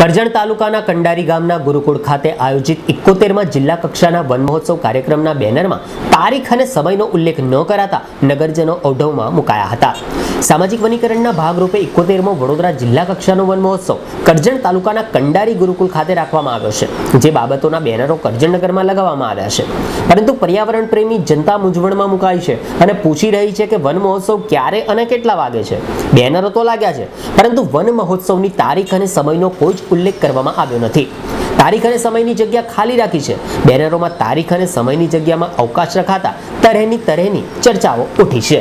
કરજણ તાલુકાના કંડારી ગામના ગુરુકુળ ખાતે આયોજિત ઇકોતેરમાં જિલ્લા કક્ષાના વન મહોત્સવ કાર્યક્રમના બેનરમાં તારીખ અને સમયનો ઉલ્લેખ ન કરાતા નગરજનો ઔઢવમાં મુકાયા હતા. સામાજિક વનીકરણના ભાગરૂપે ઇકોતેરમો વડોદરા જિલ્લા કક્ષાનો વન મહોત્સવ કરજણ તાલુકાના કંડારી ગુરુકુળ ખાતે રાખવામાં આવ્યો છે, જે બાબતોના બેનરો કરજણ નગરમાં લગાવવામાં આવ્યા છે. પરંતુ પર્યાવરણ પ્રેમી જનતા મૂંઝવણમાં મુકાઈ છે અને પૂછી રહી છે કે વન મહોત્સવ ક્યારે અને કેટલા વાગે છે. બેનરો તો લાગ્યા છે, પરંતુ વન મહોત્સવની તારીખ અને સમયનો કોઈ જ ઉલ્લેખ કરવામાં આવ્યો નથી. તારીખ અને સમયની જગ્યા ખાલી રાખી છે. બેનરોમાં તારીખ અને સમયની જગ્યામાં અવકાશ રખાતા તરહેની તરહેની ચર્ચાઓ ઉઠી છે.